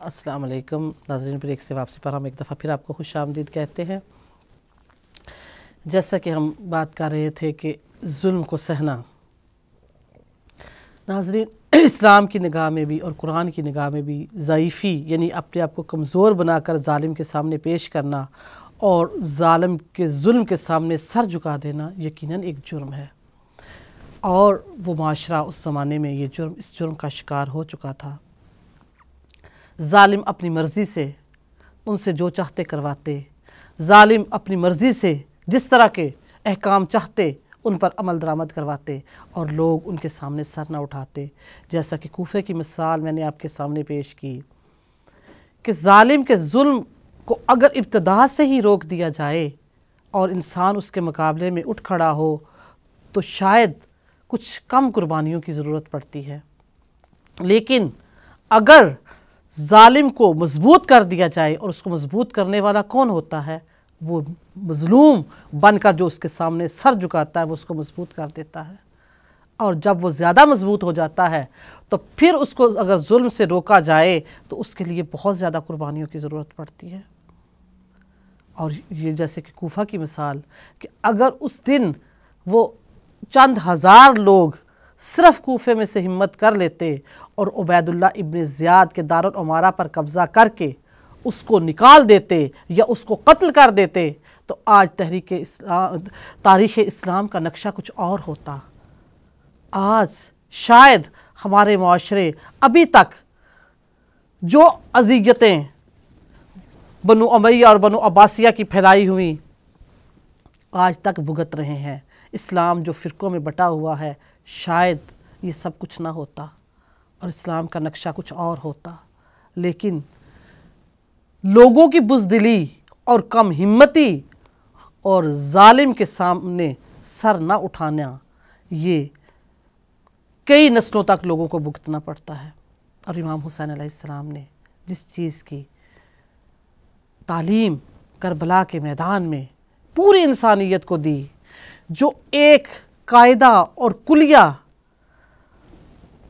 السلام علیکم۔ ناظرین بریک سے واپسی پر ہم ایک دفعہ پھر آپ کو خوش آمدید کہتے ہیں۔ جیسا کہ ہم بات کر رہے تھے کہ ظلم کو سہنا۔ ناظرین، اسلام کی نگاہ میں بھی اور قرآن کی نگاہ میں بھی ضعیفی یعنی اپنے آپ کو کمزور بنا کر ظالم کے سامنے پیش کرنا اور ظالم کے ظلم کے سامنے سر جھکا دینا یقیناً ایک جرم ہے۔ اور وہ معاشرہ اس زمانے میں یہ جرم، اس جرم کا شکار ہو چکا تھا۔ ظالم اپنی مرضی سے ان سے جو چاہتے کرواتے، ظالم اپنی مرضی سے جس طرح کے احکام چاہتے ان پر عمل درآمد کرواتے اور لوگ ان کے سامنے سر نہ اٹھاتے۔ جیسا کہ کوفے کی مثال میں نے آپ کے سامنے پیش کی کہ ظالم کے ظلم کو اگر ابتدا سے ہی روک دیا جائے اور انسان اس کے مقابلے میں اٹھ کھڑا ہو، تو شاید کچھ کم قربانیوں کی ضرورت پڑتی ہے۔ لیکن اگر ظالم کو مضبوط کر دیا جائے اور اس کو مضبوط کرنے والا کون ہوتا ہے؟ وہ مظلوم بن کر جو اس کے سامنے سر جھکاتا ہے، وہ اس کو مضبوط کر دیتا ہے۔ اور جب وہ زیادہ مضبوط ہو جاتا ہے، تو پھر اس کو اگر ظلم سے روکا جائے، تو اس کے لیے بہت زیادہ قربانیوں کی ضرورت پڑتی ہے۔ اور یہ جیسے کہ کوفہ کی مثال کہ اگر اس دن وہ چند ہزار لوگ صرف کوفے میں سے ہمت کر لیتے اور عبید اللہ ابن زیاد کے دار العمارہ پر قبضہ کر کے اس کو نکال دیتے یا اس کو قتل کر دیتے، تو آج تحریک اسلام، تاریخ اسلام کا نقشہ کچھ اور ہوتا۔ آج شاید ہمارے معاشرے ابھی تک جو اذیتیں بنو امیہ اور بنو عباسیہ کی پھیلائی ہوئی، آج تک بھگت رہے ہیں۔ اسلام جو فرقوں میں بٹا ہوا ہے، شاید یہ سب کچھ نہ ہوتا۔ اور اسلام کا نقشہ کچھ اور ہوتا۔ لیکن لوگوں کی بزدلی اور کم ہمتی اور ظالم کے سامنے سر نہ اٹھانا، یہ کئی نسلوں تک لوگوں کو بھگتنا پڑتا ہے۔ اور امام حسین علیہ السلام نے جس چیز کی تعلیم کربلا کے میدان میں پوری انسانیت کو دی، جو ایک قاعدہ اور کلیہ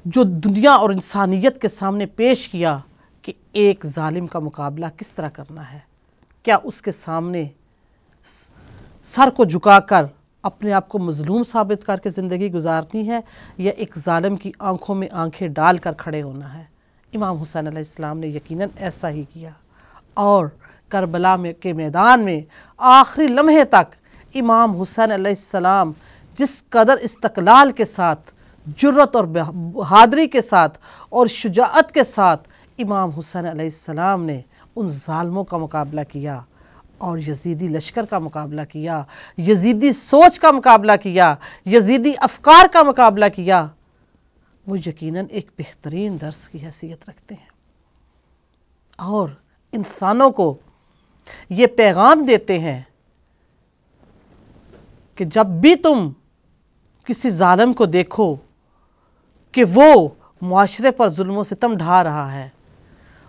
جو دنیا اور انسانیت کے سامنے پیش کیا کہ ایک ظالم کا مقابلہ کس طرح کرنا ہے؟ کیا اس کے سامنے سر کو جھکا کر اپنے آپ کو مظلوم ثابت کر کے زندگی گزارنی ہے یا ایک ظالم کی آنکھوں میں آنکھیں ڈال کر کھڑے ہونا ہے؟ امام حسین علیہ السلام نے یقیناً ایسا ہی کیا۔ اور کربلا میں کے میدان میں آخری لمحے تک امام حسین علیہ السلام جس قدر استقلال کے ساتھ جرت اور بہادری کے ساتھ اور شجاعت کے ساتھ امام حسین علیہ السلام نے ان ظالموں کا مقابلہ کیا اور یزیدی لشکر کا مقابلہ کیا، یزیدی سوچ کا مقابلہ کیا، یزیدی افکار کا مقابلہ کیا۔ وہ یقیناً ایک بہترین درس کی حیثیت رکھتے ہیں۔ اور انسانوں کو یہ پیغام دیتے ہیں کہ جب بھی تم کسی ظالم کو دیکھو کہ وہ معاشرے پر ظلم و ستم ڈھا رہا ہے۔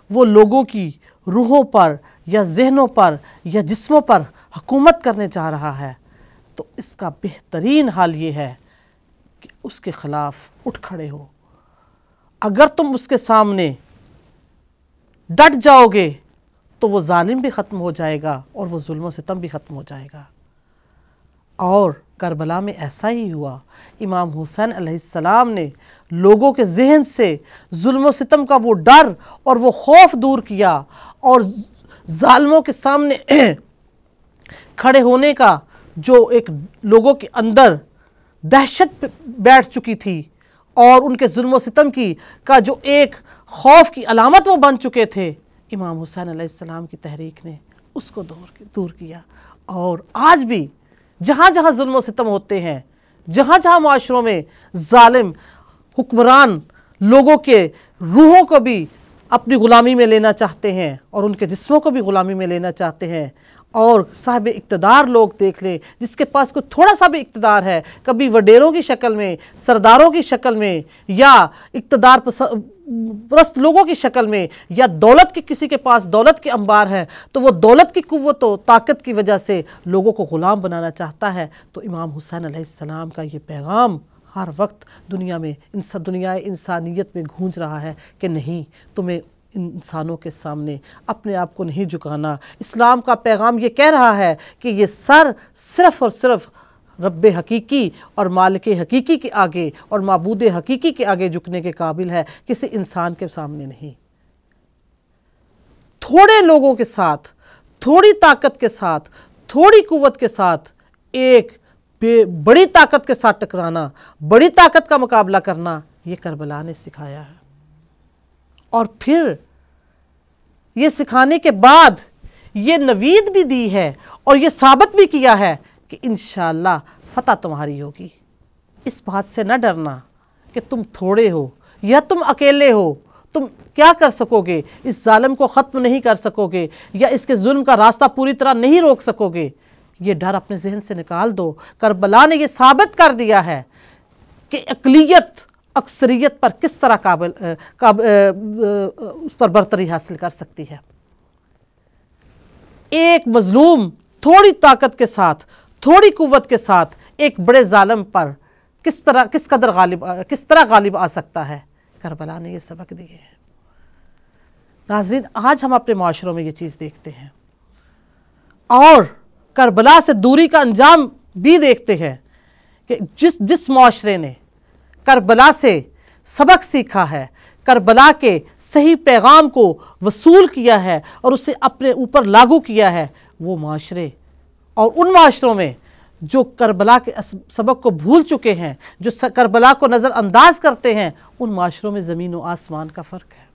وہ لوگوں کی روحوں پر یا ذہنوں پر یا جسموں پر حکومت کرنے چاہ رہا ہے۔ تو اس کا بہترین حال یہ ہے کہ اس کے خلاف اٹھ کھڑے ہو۔ اگر تم اس کے سامنے ڈٹ جاؤ گے تو وہ ظالم بھی ختم ہو جائے گا اور وہ ظلم و ستم بھی ختم ہو جائے گا۔ اور کربلا میں ایسا ہی ہوا۔ امام حسین علیہ السلام نے لوگوں کے ذہن سے ظلم و ستم کا وہ ڈر اور وہ خوف دور کیا اور ظالموں کے سامنے کھڑے ہونے کا جو ایک لوگوں کے اندر دہشت بیٹھ چکی تھی اور ان کے ظلم و ستم کی کا جو ایک خوف کی علامت وہ بن چکے تھے۔ امام حسین علیہ السلام کی تحریک نے اس کو دور کیا اور آج بھی جہاں جہاں ظلم و ستم ہوتے ہیں، جہاں جہاں معاشروں میں ظالم، حکمران لوگوں کے روحوں کو بھی اپنی غلامی میں لینا چاہتے ہیں اور ان کے جسموں کو بھی غلامی میں لینا چاہتے ہیں۔ اور صاحب اقتدار لوگ دیکھ لیں، جس کے پاس کوئی تھوڑا سا بھی اقتدار ہے، کبھی وڈیروں کی شکل میں، سرداروں کی شکل میں، یا اقتدار پرست لوگوں کی شکل میں، یا دولت کی کسی کے پاس دولت کے انبار ہے تو وہ دولت کی قوت و طاقت کی وجہ سے لوگوں کو غلام بنانا چاہتا ہے۔ تو امام حسین علیہ السلام کا یہ پیغام ہر وقت دنیا میں دنیا انسانیت میں گھونج رہا ہے کہ نہیں، تمہیں انسانوں کے سامنے اپنے آپ کو نہیں جھکانا۔ اسلام کا پیغام یہ کہہ رہا ہے کہ یہ سر صرف اور صرف رب حقیقی اور مالک حقیقی کے آگے اور معبود حقیقی کے آگے جھکنے کے قابل ہے، کسی انسان کے سامنے نہیں۔ تھوڑے لوگوں کے ساتھ، تھوڑی طاقت کے ساتھ، تھوڑی قوت کے ساتھ ایک بڑی طاقت کے ساتھ ٹکرانا، بڑی طاقت کا مقابلہ کرنا، یہ کربلا نے سکھایا ہے۔ اور پھر یہ سکھانے کے بعد یہ نوید بھی دی ہے اور یہ ثابت بھی کیا ہے کہ انشاءاللہ فتح تمہاری ہوگی۔ اس بات سے نہ ڈرنا کہ تم تھوڑے ہو یا تم اکیلے ہو۔ تم کیا کر سکو گے؟ اس ظالم کو ختم نہیں کر سکو گے یا اس کے ظلم کا راستہ پوری طرح نہیں روک سکو گے۔ یہ ڈر اپنے ذہن سے نکال دو۔ کربلا نے یہ ثابت کر دیا ہے کہ اقلیت اکثریت پر کس طرح قابل اس پر برتری حاصل کر سکتی ہے؟ ایک مظلوم تھوڑی طاقت کے ساتھ، تھوڑی قوت کے ساتھ ایک بڑے ظالم پر کس طرح، کس قدر غالب کس طرح غالب آ سکتا ہے؟ کربلا نے یہ سبق دیے ہیں ناظرین، آج ہم اپنے معاشروں میں یہ چیز دیکھتے ہیں۔ اور کربلا سے دوری کا انجام بھی دیکھتے ہیں کہ جس جس معاشرے نے کربلا سے سبق سیکھا ہے۔ کربلا کے صحیح پیغام کو وصول کیا ہے اور اسے اپنے اوپر لاگو کیا ہے۔ وہ معاشرے اور ان معاشروں میں جو کربلا کے سبق کو بھول چکے ہیں، جو کربلا کو نظر انداز کرتے ہیں، ان معاشروں میں زمین و آسمان کا فرق ہے۔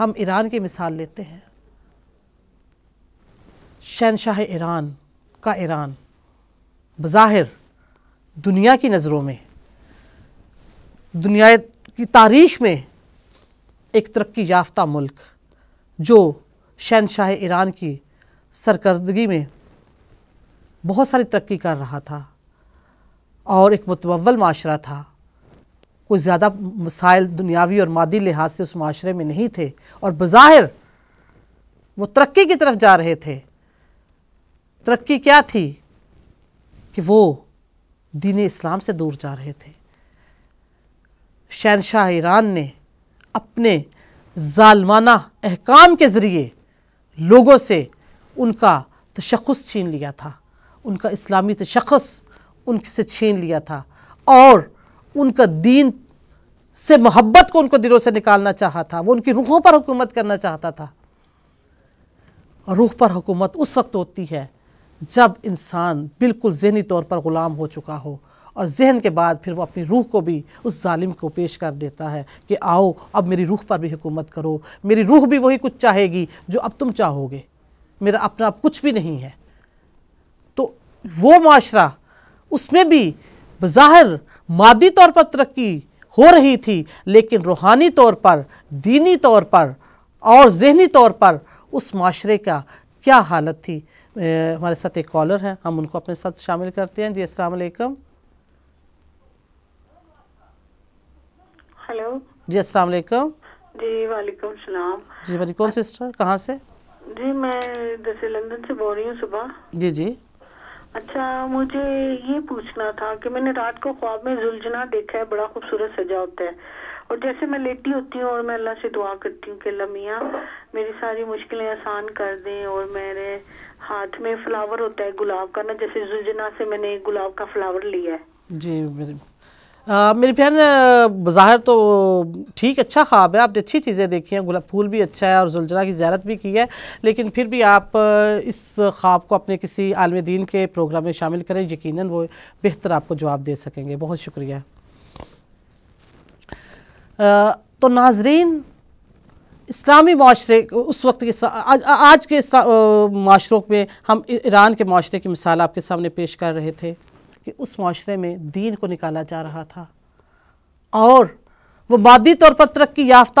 ہم ایران کی مثال لیتے ہیں۔ شہنشاہ ایران کا ایران بظاہر دنیا کی نظروں میں دنیا کی تاریخ میں ایک ترقی یافتہ ملک جو شہنشاہ ایران کی سرکردگی میں بہت ساری ترقی کر رہا تھا اور ایک متمول معاشرہ تھا۔ کوئی زیادہ مسائل دنیاوی اور مادی لحاظ سے اس معاشرے میں نہیں تھے اور بظاہر وہ ترقی کی طرف جا رہے تھے۔ ترقی کیا تھی کہ وہ دین اسلام سے دور جا رہے تھے۔ شہنشاہ ایران نے اپنے ظالمانہ احکام کے ذریعے لوگوں سے ان کا تشخص چھین لیا تھا، ان کا اسلامی تشخص ان سے چھین لیا تھا اور ان کا دین سے محبت کو ان کو دلوں سے نکالنا چاہا تھا، وہ ان کی روحوں پر حکومت کرنا چاہتا تھا۔ اور روح پر حکومت اس وقت ہوتی ہے جب انسان بالکل ذہنی طور پر غلام ہو چکا ہو۔ اور ذہن کے بعد پھر وہ اپنی روح کو بھی اس ظالم کو پیش کر دیتا ہے کہ آؤ، اب میری روح پر بھی حکومت کرو۔ میری روح بھی وہی کچھ چاہے گی جو اب تم چاہو گے۔ میرا اپنا اب کچھ بھی نہیں ہے۔ تو وہ معاشرہ اس میں بھی بظاہر مادی طور پر ترقی ہو رہی تھی، لیکن روحانی طور پر، دینی طور پر اور ذہنی طور پر اس معاشرے کا کیا حالت تھی؟ ہمارے ساتھ ایک کالر ہیں۔ ہم ان کو اپنے ساتھ شامل کرتے ہیں۔ جی السلام علیکم۔ ہلو۔ جی السلام علیکم۔ جی وعلیکم السلام۔ جی کون سسٹر؟ کہاں سے؟ جی میں جیسے لندن سے بول رہی ہوں صبح۔ جی جی۔ اچھا مجھے یہ پوچھنا تھا کہ میں نے رات کو خواب میں زلجنا دیکھا ہے بڑا خوبصورت سجا ہوتا ہے۔ اور جیسے میں لیٹی ہوتی ہوں اور میں اللہ سے دعا کرتی ہوں کہ اللہ میاں میری ساری مشکلیں آسان کر دیں اور میرے ہاتھ میں فلاور ہوتا ہے گلاب کا نا جیسے زلجنا سے میں نے گلاب کا فلاور لیا ہے۔ جی میری بہن بظاہر تو ٹھیک اچھا خواب ہے۔ آپ نے اچھی چیزیں دیکھی ہیں، گلاب پھول بھی اچھا ہے اور زلجنا کی زیارت بھی کی ہے۔ لیکن پھر بھی آپ اس خواب کو اپنے کسی عالم دین کے پروگرام میں شامل کریں، یقیناً وہ بہتر آپ کو جواب دے سکیں گے۔ بہت شکریہ۔ تو ناظرین، اسلامی معاشرے، اس وقت کے آج کے معاشروں میں ہم ایران کے معاشرے کی مثال آپ کے سامنے پیش کر رہے تھے۔ کہ اس معاشرے میں دین کو نکالا جا رہا تھا۔ اور وہ مادی طور پر ترقی یافتہ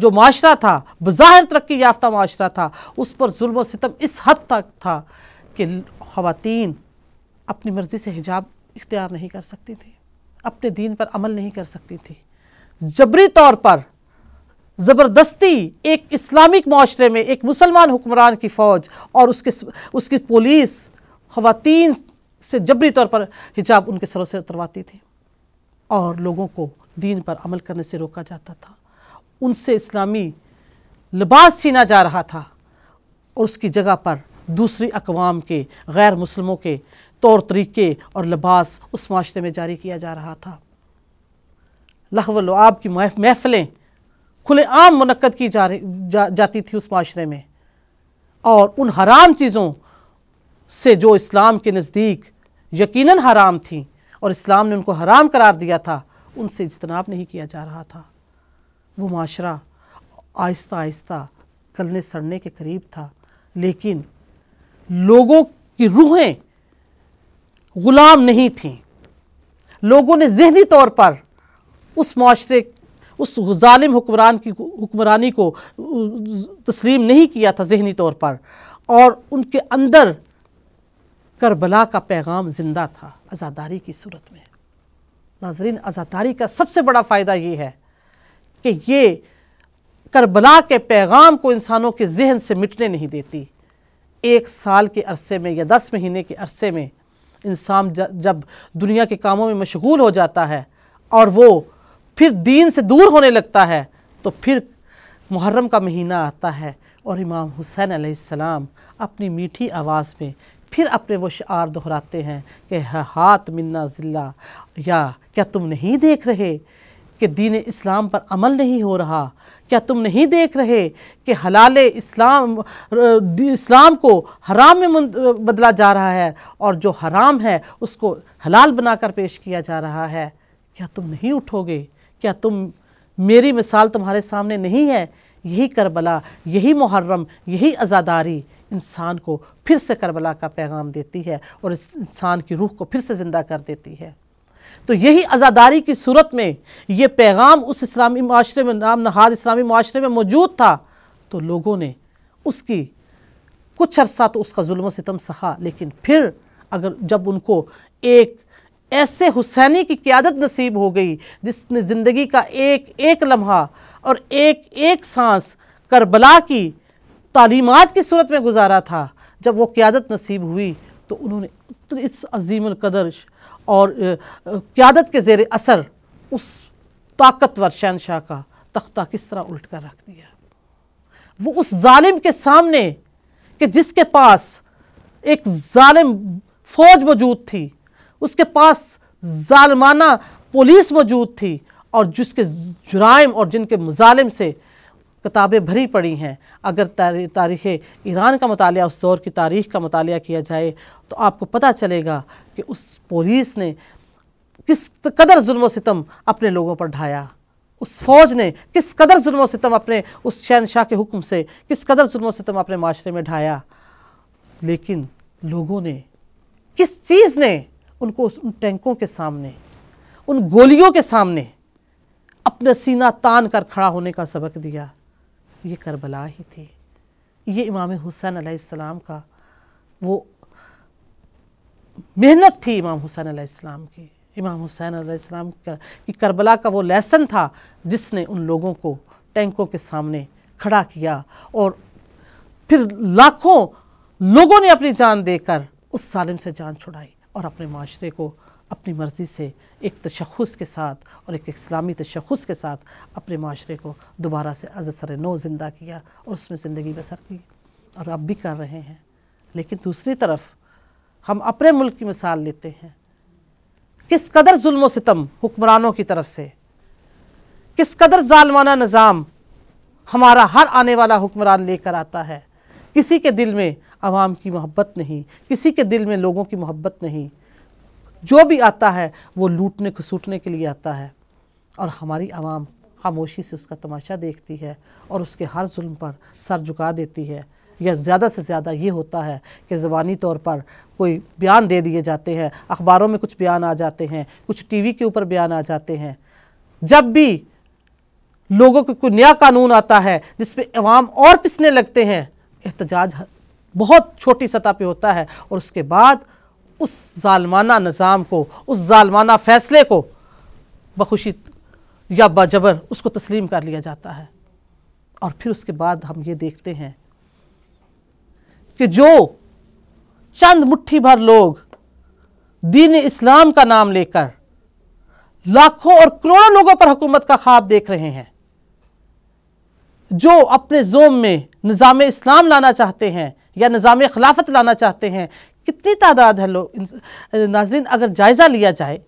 جو معاشرہ تھا، بظاہر ترقی یافتہ معاشرہ تھا، اس پر ظلم و ستم اس حد تک تھا کہ خواتین اپنی مرضی سے حجاب اختیار نہیں کر سکتی تھی اپنے دین پر عمل نہیں کر سکتی تھی جبری طور پر زبردستی ایک اسلامک معاشرے میں ایک مسلمان حکمران کی فوج اور اس کے اس کی پولیس خواتین سے جبری طور پر حجاب ان کے سروں سے اترواتی تھی اور لوگوں کو دین پر عمل کرنے سے روکا جاتا تھا۔ ان سے اسلامی لباس چھینا جا رہا تھا اور اس کی جگہ پر دوسری اقوام کے غیر مسلموں کے طور طریقے اور لباس اس معاشرے میں جاری کیا جا رہا تھا۔ لہو و لعاب کی محفلیں کھلے عام منعقد کی جا جاتی تھی اس معاشرے میں اور ان حرام چیزوں سے جو اسلام کے نزدیک یقیناً حرام تھیں اور اسلام نے ان کو حرام قرار دیا تھا، ان سے اجتناب نہیں کیا جا رہا تھا۔ وہ معاشرہ آہستہ آہستہ کلنے سڑنے کے قریب تھا، لیکن لوگوں کی روحیں غلام نہیں تھیں۔ لوگوں نے ذہنی طور پر اس معاشرے، اس ظالم حکمران کی، حکمرانی کو تسلیم نہیں کیا تھا ذہنی طور پر، اور ان کے اندر کربلا کا پیغام زندہ تھا ازاداری کی صورت میں۔ ناظرین ازاداری کا سب سے بڑا فائدہ یہ ہے کہ یہ کربلا کے پیغام کو انسانوں کے ذہن سے مٹنے نہیں دیتی۔ ایک سال کے عرصے میں یا دس مہینے کے عرصے میں انسان جب دنیا کے کاموں میں مشغول ہو جاتا ہے اور وہ پھر دین سے دور ہونے لگتا ہے، تو پھر محرم کا مہینہ آتا ہے اور امام حسین علیہ السلام اپنی میٹھی آواز میں پھر اپنے وہ شعار دہراتے ہیں کہ ہاتھ منا ذلہ، یا کیا تم نہیں دیکھ رہے کہ دین اسلام پر عمل نہیں ہو رہا؟ کیا تم نہیں دیکھ رہے کہ حلال اسلام اسلام کو حرام میں بدلا جا رہا ہے اور جو حرام ہے اس کو حلال بنا کر پیش کیا جا رہا ہے؟ کیا تم نہیں اٹھو گے؟ کیا تم میری مثال تمہارے سامنے نہیں ہے؟ یہی کربلا، یہی محرم، یہی ازاداری انسان کو پھر سے کربلا کا پیغام دیتی ہے اور انسان کی روح کو پھر سے زندہ کر دیتی ہے۔ تو یہی ازاداری کی صورت میں یہ پیغام اس اسلامی معاشرے میں نام نہاد اسلامی معاشرے میں موجود تھا۔ تو لوگوں نے اس کی کچھ عرصہ تو اس کا ظلم و ستم سہا، لیکن پھر اگر جب ان کو ایک ایسے حسینی کی قیادت نصیب ہو گئی جس نے زندگی کا ایک ایک لمحہ اور ایک ایک سانس کربلا کی تعلیمات کی صورت میں گزارا تھا۔ جب وہ قیادت نصیب ہوئی تو انہوں نے اس عظیم القدر اور قیادت کے زیر اثر اس طاقتور شہنشاہ کا تختہ کس طرح الٹ کر رکھ دیا۔ وہ اس ظالم کے سامنے کہ جس کے پاس ایک ظالم فوج موجود تھی، اس کے پاس ظالمانہ پولیس موجود تھی اور جس کے جرائم اور جن کے مظالم سے کتابیں بھری پڑی ہیں۔ اگر تاریخ ایران کا مطالعہ، اس دور کی تاریخ کا مطالعہ کیا جائے، تو آپ کو پتہ چلے گا کہ اس پولیس نے کس قدر ظلم و ستم اپنے لوگوں پر ڈھایا۔ اس فوج نے کس قدر ظلم و ستم اپنے اس شہنشاہ کے حکم سے کس قدر ظلم و ستم اپنے معاشرے میں ڈھایا۔ لیکن لوگوں نے کس چیز نے ان کو ان ٹینکوں کے سامنے، ان گولیوں کے سامنے اپنے سینہ تان کر کھڑا ہونے کا سبق دیا۔ یہ کربلا ہی تھی۔ یہ امام حسین علیہ السلام کا وہ محنت تھی امام حسین علیہ السلام کی۔ امام حسین علیہ السلام کا کہ کربلا کا وہ لیسن تھا جس نے ان لوگوں کو ٹینکوں کے سامنے کھڑا کیا اور پھر لاکھوں لوگوں نے اپنی جان دے کر اس ظالم سے جان چھڑائی اور اپنے معاشرے کو اپنی مرضی سے ایک تشخص کے ساتھ اور ایک اسلامی تشخص کے ساتھ اپنے معاشرے کو دوبارہ سے از سر نو زندہ کیا اور اس میں زندگی بسر کی اور اب بھی کر رہے ہیں۔ لیکن دوسری طرف ہم اپنے ملک کی مثال لیتے ہیں۔ کس قدر ظلم و ستم حکمرانوں کی طرف سے، کس قدر ظالمانہ نظام ہمارا ہر آنے والا حکمران لے کر آتا ہے۔ کسی کے دل میں عوام کی محبت نہیں، کسی کے دل میں لوگوں کی محبت نہیں۔ جو بھی آتا ہے وہ لوٹنے کھسوٹنے کے لیے آتا ہے اور ہماری عوام خاموشی سے اس کا تماشا دیکھتی ہے اور اس کے ہر ظلم پر سر جھکا دیتی ہے یا زیادہ سے زیادہ یہ ہوتا ہے کہ زبانی طور پر کوئی بیان دے دیے جاتے ہیں، اخباروں میں کچھ بیان آ جاتے ہیں، کچھ ٹی وی کے اوپر بیان آ جاتے ہیں۔ جب بھی لوگوں کو کوئی نیا قانون آتا ہے جس پہ عوام اور پسنے لگتے ہیں، احتجاج بہت چھوٹی سطح پہ ہوتا ہے اور اس کے بعد اس ظالمانہ نظام کو، اس ظالمانہ فیصلے کو بخوشی یا بجبر اس کو تسلیم کر لیا جاتا ہے۔ اور پھر اس کے بعد ہم یہ دیکھتے ہیں کہ جو چند مٹھی بھر لوگ دین اسلام کا نام لے کر لاکھوں اور کروڑوں لوگوں پر حکومت کا خواب دیکھ رہے ہیں، جو اپنے زوم میں نظام اسلام لانا چاہتے ہیں یا نظام خلافت لانا چاہتے ہیں کتنی تعداد ہے لوگ ناظرین، اگر جائزہ لیا جائے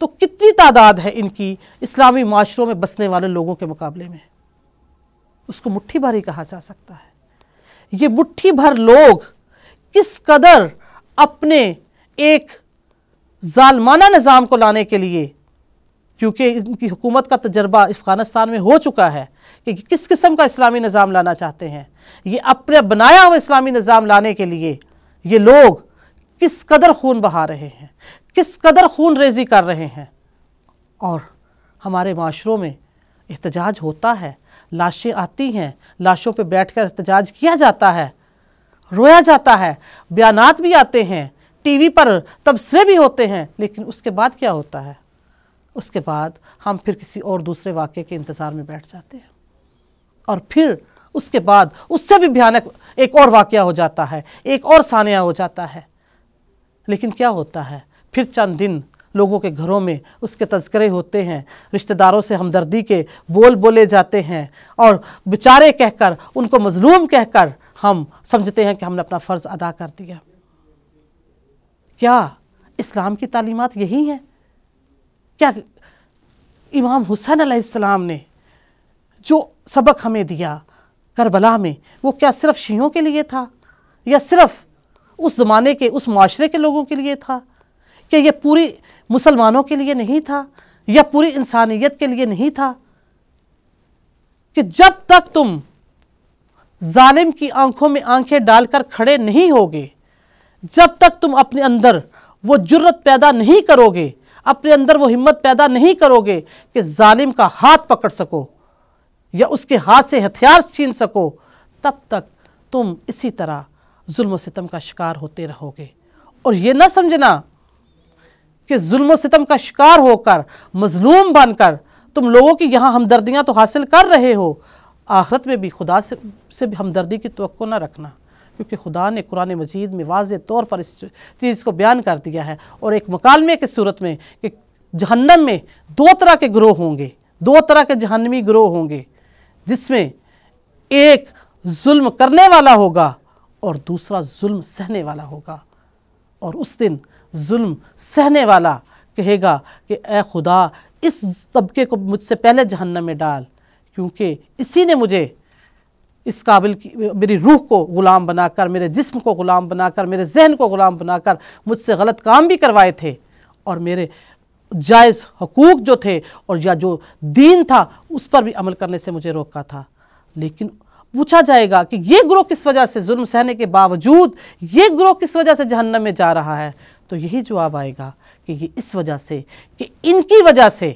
تو کتنی تعداد ہے ان کی اسلامی معاشروں میں بسنے والے لوگوں کے مقابلے میں؟ اس کو مٹھی بھر ہی کہا جا سکتا ہے۔ یہ مٹھی بھر لوگ کس قدر اپنے ایک ظالمانہ نظام کو لانے کے لیے، کیونکہ ان کی حکومت کا تجربہ افغانستان میں ہو چکا ہے کہ کس قسم کا اسلامی نظام لانا چاہتے ہیں۔ یہ اپنے بنایا ہوا اسلامی نظام لانے کے لیے یہ لوگ کس قدر خون بہا رہے ہیں، کس قدر خون ریزی کر رہے ہیں۔ اور ہمارے معاشروں میں احتجاج ہوتا ہے، لاشیں آتی ہیں، لاشوں پہ بیٹھ کر احتجاج کیا جاتا ہے، رویا جاتا ہے، بیانات بھی آتے ہیں، ٹی وی پر تبصرے بھی ہوتے ہیں، لیکن اس کے بعد کیا ہوتا ہے؟ اس کے بعد ہم پھر کسی اور دوسرے واقعے کے انتظار میں بیٹھ جاتے ہیں۔ اور پھر اس کے بعد اس سے بھی بھیانک ایک اور واقعہ ہو جاتا ہے، ایک اور ثانیہ ہو جاتا ہے۔ لیکن کیا ہوتا ہے؟ پھر چند دن لوگوں کے گھروں میں اس کے تذکرے ہوتے ہیں، رشتہ داروں سے ہمدردی کے بول بولے جاتے ہیں اور بچارے کہہ کر، ان کو مظلوم کہہ کر ہم سمجھتے ہیں کہ ہم نے اپنا فرض ادا کر دیا۔ کیا اسلام کی تعلیمات یہی ہیں؟ کیا امام حسین علیہ السلام نے جو سبق ہمیں دیا کربلا میں، وہ کیا صرف شیعوں کے لیے تھا یا صرف اس زمانے کے، اس معاشرے کے لوگوں کے لیے تھا کہ یہ پوری مسلمانوں کے لیے نہیں تھا، یا پوری انسانیت کے لیے نہیں تھا کہ جب تک تم ظالم کی آنکھوں میں آنکھیں ڈال کر کھڑے نہیں ہوگے، جب تک تم اپنے اندر وہ جرت پیدا نہیں کرو گے اپنے اندر وہ ہمت پیدا نہیں کرو گے کہ ظالم کا ہاتھ پکڑ سکو یا اس کے ہاتھ سے ہتھیار چھین سکو، تب تک تم اسی طرح ظلم و ستم کا شکار ہوتے رہو گے۔ اور یہ نہ سمجھنا کہ ظلم و ستم کا شکار ہو کر، مظلوم بن کر تم لوگوں کی یہاں ہمدردیاں تو حاصل کر رہے ہو۔ آخرت میں بھی خدا سے بھی ہمدردی کی توقع نہ رکھنا، کیونکہ خدا نے قرآن مجید میں واضح طور پر اس چیز کو بیان کر دیا ہے۔ اور ایک مکالمے کی صورت میں کہ جہنم میں دو طرح کے گروہ ہوں گے، دو طرح کے جہنمی گروہ ہوں گے، جس میں ایک ظلم کرنے والا ہوگا اور دوسرا ظلم سہنے والا ہوگا۔ اور اس دن ظلم سہنے والا کہے گا کہ اے خدا، اس طبقے کو مجھ سے پہلے جہنم میں ڈال، کیونکہ اسی نے مجھے اس قابل کی، میری روح کو غلام بنا کر، میرے جسم کو غلام بنا کر، میرے ذہن کو غلام بنا کر مجھ سے غلط کام بھی کروائے تھے۔ اور میرے جائز حقوق جو تھے اور یا جو دین تھا، اس پر بھی عمل کرنے سے مجھے روکا تھا۔ لیکن پوچھا جائے گا کہ یہ گروہ کس وجہ سے ظلم سہنے کے باوجود یہ گروہ کس وجہ سے جہنم میں جا رہا ہے؟ تو یہی جواب آئے گا کہ یہ اس وجہ سے کہ ان کی وجہ سے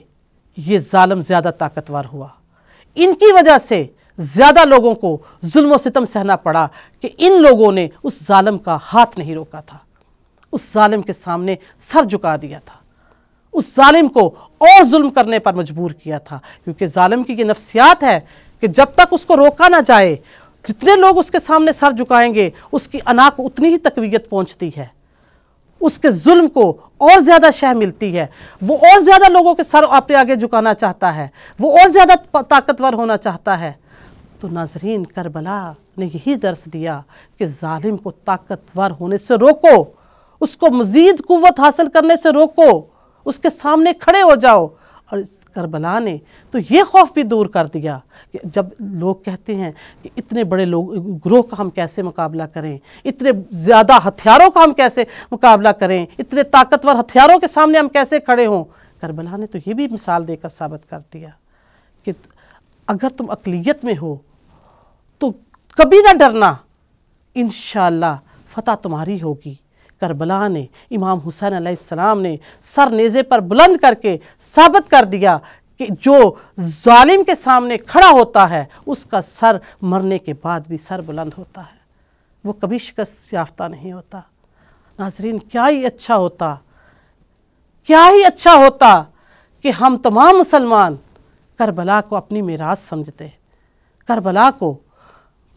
یہ ظالم زیادہ طاقتور ہوا۔ ان کی وجہ سے زیادہ لوگوں کو ظلم و ستم سہنا پڑا کہ ان لوگوں نے اس ظالم کا ہاتھ نہیں روکا تھا۔ اس ظالم کے سامنے سر جھکا دیا تھا۔ اس ظالم کو اور ظلم کرنے پر مجبور کیا تھا۔ کیونکہ ظالم کی یہ نفسیات ہے کہ جب تک اس کو روکا نہ جائے، جتنے لوگ اس کے سامنے سر جھکائیں گے، اس کی انا کو اتنی ہی تقویت پہنچتی ہے۔ اس کے ظلم کو اور زیادہ شہ ملتی ہے۔ وہ اور زیادہ لوگوں کے سر اپنے آگے جھکانا چاہتا ہے۔ وہ اور زیادہ طاقتور ہونا چاہتا ہے۔ تو ناظرین، کربلا نے یہی درس دیا کہ ظالم کو طاقتور ہونے سے روکو، اس کو مزید قوت حاصل کرنے سے روکو، اس کے سامنے کھڑے ہو جاؤ۔ اور اس کربلا نے تو یہ خوف بھی دور کر دیا کہ جب لوگ کہتے ہیں کہ اتنے بڑے لوگ، گروہ کا ہم کیسے مقابلہ کریں، اتنے زیادہ ہتھیاروں کا ہم کیسے مقابلہ کریں، اتنے طاقتور ہتھیاروں کے سامنے ہم کیسے کھڑے ہوں؟ کربلا نے تو یہ بھی مثال دے کر ثابت کر دیا کہ اگر تم اقلیت میں ہو تو کبھی نہ ڈرنا، انشاءاللہ فتح تمہاری ہوگی۔ کربلا نے، امام حسین علیہ السلام نے سر نیزے پر بلند کر کے ثابت کر دیا کہ جو ظالم کے سامنے کھڑا ہوتا ہے، اس کا سر مرنے کے بعد بھی سر بلند ہوتا ہے۔ وہ کبھی شکست یافتہ نہیں ہوتا۔ ناظرین، کیا ہی اچھا ہوتا۔ کیا ہی اچھا ہوتا کہ ہم تمام مسلمان کربلا کو اپنی میراث سمجھتے۔ کربلا کو،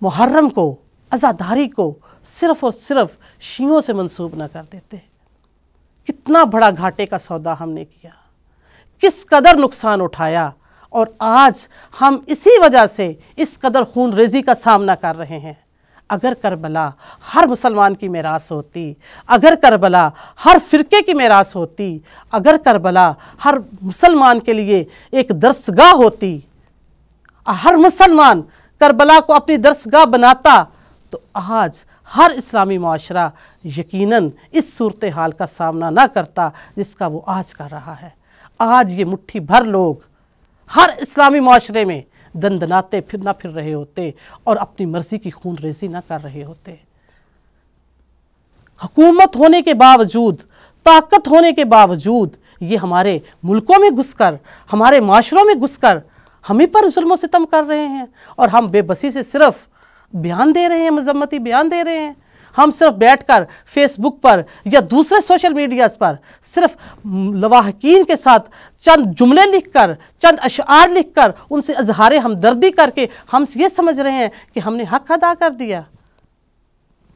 محرم کو ازاداری کو صرف اور صرف شیعوں سے منسوب نہ کر دیتے۔ کتنا بڑا گھاٹے کا سودا ہم نے کیا۔ کس قدر نقصان اٹھایا۔ اور آج ہم اسی وجہ سے اس قدر خون ریزی کا سامنا کر رہے ہیں۔ اگر کربلا ہر مسلمان کی میراث ہوتی، اگر کربلا ہر فرقے کی میراث ہوتی، اگر کربلا ہر مسلمان کے لیے ایک درسگاہ ہوتی، ہر مسلمان کربلا کو اپنی درسگاہ بناتا تو آج ہر اسلامی معاشرہ یقیناً اس صورتحال کا سامنا نہ کرتا جس کا وہ آج کر رہا ہے۔ آج یہ مٹھی بھر لوگ ہر اسلامی معاشرے میں دندناتے پھر نہ پھر رہے ہوتے اور اپنی مرضی کی خون ریزی نہ کر رہے ہوتے۔ حکومت ہونے کے باوجود، طاقت ہونے کے باوجود یہ ہمارے ملکوں میں گھس کر، ہمارے معاشروں میں گھس کر ہمیں پر ظلم و ستم کر رہے ہیں اور ہم بے بسی سے صرف بیان دے رہے ہیں، مذمتی بیان دے رہے ہیں۔ ہم صرف بیٹھ کر فیس بک پر یا دوسرے سوشل میڈیاز پر صرف لواحقین کے ساتھ چند جملے لکھ کر، چند اشعار لکھ کر، ان سے اظہار ہمدردی کر کے ہم یہ سمجھ رہے ہیں کہ ہم نے حق ادا کر دیا۔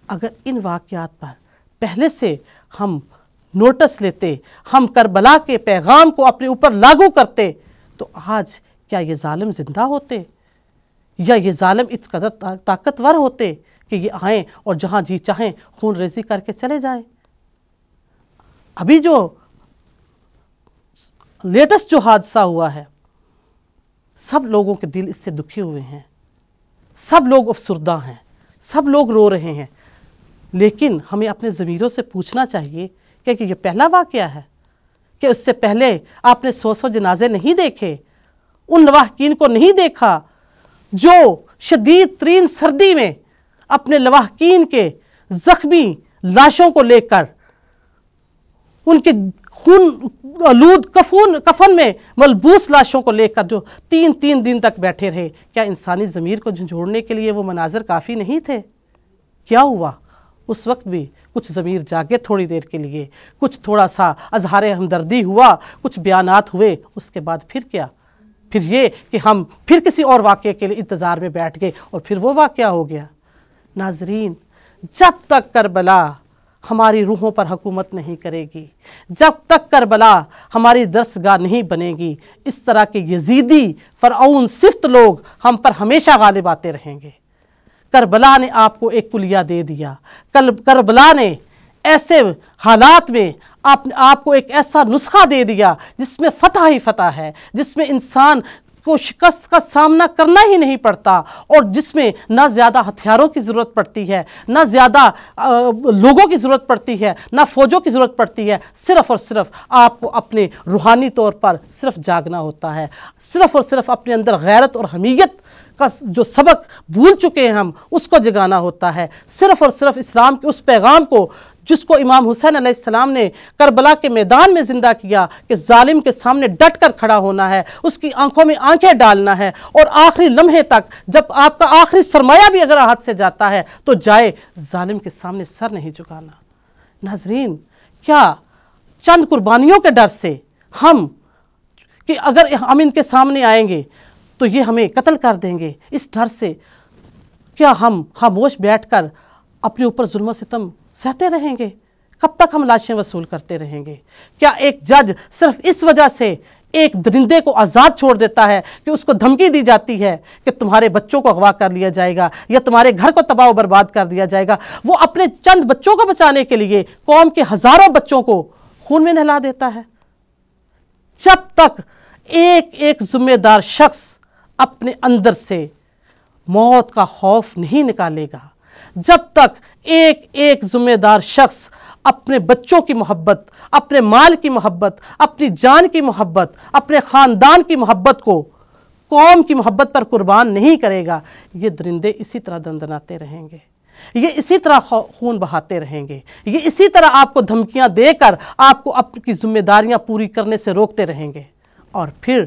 اگر ان واقعات پر پہلے سے ہم نوٹس لیتے، ہم کربلا کے پیغام کو اپنے اوپر لاگو کرتے، تو آج کیا یہ ظالم زندہ ہوتے؟ یا یہ ظالم اس قدر طاقتور ہوتے کہ یہ آئیں اور جہاں جی چاہیں خون ریزی کر کے چلے جائیں۔ ابھی جو لیٹسٹ جو حادثہ ہوا ہے، سب لوگوں کے دل اس سے دکھی ہوئے ہیں۔ سب لوگ افسردہ ہیں، سب لوگ رو رہے ہیں۔ لیکن ہمیں اپنے ضمیروں سے پوچھنا چاہیے کہ یہ پہلا واقعہ ہے۔ کہ اس سے پہلے آپ نے سو سو جنازے نہیں دیکھے، ان لواحقین کو نہیں دیکھا جو شدید ترین سردی میں اپنے لواحقین کے زخمی لاشوں کو لے کر ان کے خون، آلود کفون، کفن میں ملبوس لاشوں کو لے کر جو تین تین دن تک بیٹھے رہے، کیا انسانی ضمیر کو جھنجھوڑنے کے لیے وہ مناظر کافی نہیں تھے؟ کیا ہوا؟ اس وقت بھی کچھ ضمیر جاگے تھوڑی دیر کے لیے، کچھ تھوڑا سا اظہار ہمدردی ہوا، کچھ بیانات ہوئے، اس کے بعد پھر کیا؟ پھر یہ کہ ہم پھر کسی اور واقعے کے لیے انتظار میں بیٹھ گئے اور پھر وہ واقعہ ہو گیا۔ ناظرین، جب تک کربلا ہماری روحوں پر حکومت نہیں کرے گی، جب تک کربلا ہماری درسگاہ نہیں بنے گی، اس طرح کے یزیدی فرعون صفت لوگ ہم پر ہمیشہ غالب آتے رہیں گے۔ کربلا نے آپ کو ایک کلیہ دے دیا۔ کربلا نے ایسے حالات میں آپ آپ کو ایک ایسا نسخہ دے دیا جس میں فتح ہی فتح ہے، جس میں انسان کو شکست کا سامنا کرنا ہی نہیں پڑتا اور جس میں نہ زیادہ ہتھیاروں کی ضرورت پڑتی ہے، نہ زیادہ لوگوں کی ضرورت پڑتی ہے، نہ فوجوں کی ضرورت پڑتی ہے، صرف اور صرف آپ کو اپنے روحانی طور پر صرف جاگنا ہوتا ہے، صرف اور صرف اپنے اندر غیرت اور حمیت کا جو سبق بھول چکے ہیں ہم، اس کو جگانا ہوتا ہے۔ صرف اور صرف اسلام کے اس پیغام کو، جس کو امام حسین علیہ السلام نے کربلا کے میدان میں زندہ کیا کہ ظالم کے سامنے ڈٹ کر کھڑا ہونا ہے، اس کی آنکھوں میں آنکھیں ڈالنا ہے۔ اور آخری لمحے تک جب آپ کا آخری سرمایہ بھی اگر ہاتھ سے جاتا ہے تو جائے ظالم کے سامنے سر نہیں جھکانا۔ ناظرین، کیا چند قربانیوں کے ڈر سے ہم کہ اگر ہم ان کے سامنے آئیں گے تو یہ ہمیں قتل کر دیں گے۔ اس ڈر سے کیا ہم خاموش بیٹھ کر اپنے اوپر ظلم و ستم سہتے رہیں گے؟ کب تک ہم لاشیں وصول کرتے رہیں گے؟ کیا ایک جج صرف اس وجہ سے ایک درندے کو آزاد چھوڑ دیتا ہے کہ اس کو دھمکی دی جاتی ہے کہ تمہارے بچوں کو اغوا کر لیا جائے گا یا تمہارے گھر کو تباہ و برباد کر دیا جائے گا؟ وہ اپنے چند بچوں کو بچانے کے لیے قوم کے ہزاروں بچوں کو خون میں نہلا دیتا ہے۔ جب تک ایک ایک ذمہ دار شخص اپنے اندر سے موت کا خوف نہیں نکالے گا۔ جب تک ایک ایک ذمہ دار شخص اپنے بچوں کی محبت، اپنے مال کی محبت، اپنی جان کی محبت، اپنے خاندان کی محبت کو، قوم کی محبت پر قربان نہیں کرے گا، یہ درندے اسی طرح دندناتے رہیں گے۔ یہ اسی طرح خون بہاتے رہیں گے۔ یہ اسی طرح آپ کو دھمکیاں دے کر آپ کو اپنی ذمہ داریاں پوری کرنے سے روکتے رہیں گے۔ اور پھر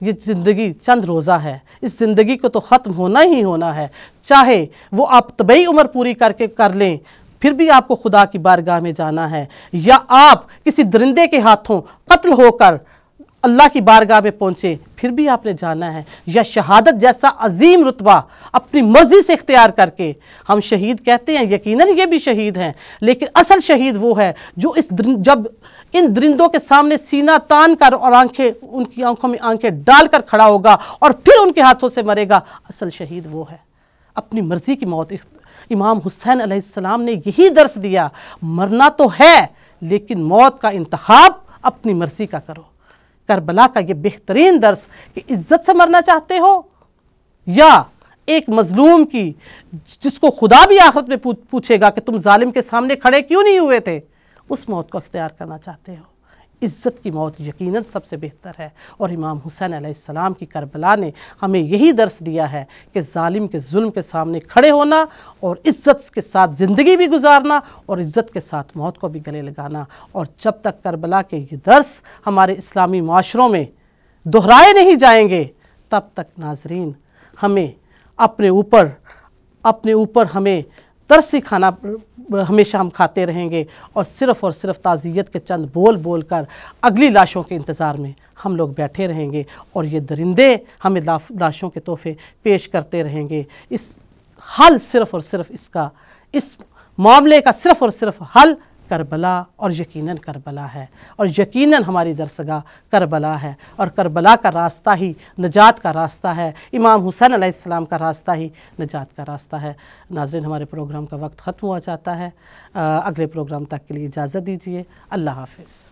یہ زندگی چند روزہ ہے۔ اس زندگی کو تو ختم ہونا ہی ہونا ہے۔ چاہے وہ آپ طبعی عمر پوری کر کے کر لیں، پھر بھی آپ کو خدا کی بارگاہ میں جانا ہے۔ یا آپ کسی درندے کے ہاتھوں قتل ہو کر اللہ کی بارگاہ میں پہنچے، پھر بھی آپ نے جانا ہے۔ یا شہادت جیسا عظیم رتبہ اپنی مرضی سے اختیار کر کے۔ ہم شہید کہتے ہیں، یقیناً یہ بھی شہید ہیں، لیکن اصل شہید وہ ہے جو اس جب ان درندوں کے سامنے سینہ تان کر اور آنکھیں، ان کی آنکھوں میں آنکھیں ڈال کر کھڑا ہوگا اور پھر ان کے ہاتھوں سے مرے گا۔ اصل شہید وہ ہے۔ اپنی مرضی کی موت۔ امام حسین علیہ السلام نے یہی درس دیا، مرنا تو ہے، لیکن موت کا انتخاب اپنی مرضی کا کرو۔ کربلا کا یہ بہترین درس کہ عزت سے مرنا چاہتے ہو یا ایک مظلوم کی جس کو خدا بھی آخرت میں پوچھے گا کہ تم ظالم کے سامنے کھڑے کیوں نہیں ہوئے تھے، اس موت کو اختیار کرنا چاہتے ہو۔ عزت کی موت یقیناً سب سے بہتر ہے۔ اور امام حسین علیہ السلام کی کربلا نے ہمیں یہی درس دیا ہے کہ ظالم کے ظلم کے سامنے کھڑے ہونا اور عزت کے ساتھ زندگی بھی گزارنا اور عزت کے ساتھ موت کو بھی گلے لگانا۔ اور جب تک کربلا کے یہ درس ہمارے اسلامی معاشروں میں دہرائے نہیں جائیں گے، تب تک ناظرین، ہمیں اپنے اوپر اپنے اوپر ہمیں ترسی کھانا ہمیشہ ہم کھاتے رہیں گے اور صرف اور صرف تعزیت کے چند بول بول کر اگلی لاشوں کے انتظار میں ہم لوگ بیٹھے رہیں گے اور یہ درندے ہمیں لاشوں کے تحفے پیش کرتے رہیں گے۔ اس حل صرف اور صرف اس کا اس معاملے کا صرف اور صرف حل کربلا اور یقیناً کربلا ہے۔ اور یقیناً ہماری درسگاہ کربلا ہے۔ اور کربلا کا راستہ ہی نجات کا راستہ ہے۔ امام حسین علیہ السلام کا راستہ ہی نجات کا راستہ ہے۔ ناظرین، ہمارے پروگرام کا وقت ختم ہوا جاتا ہے۔ اگلے پروگرام تک کے لیے اجازت دیجیے اللہ حافظ۔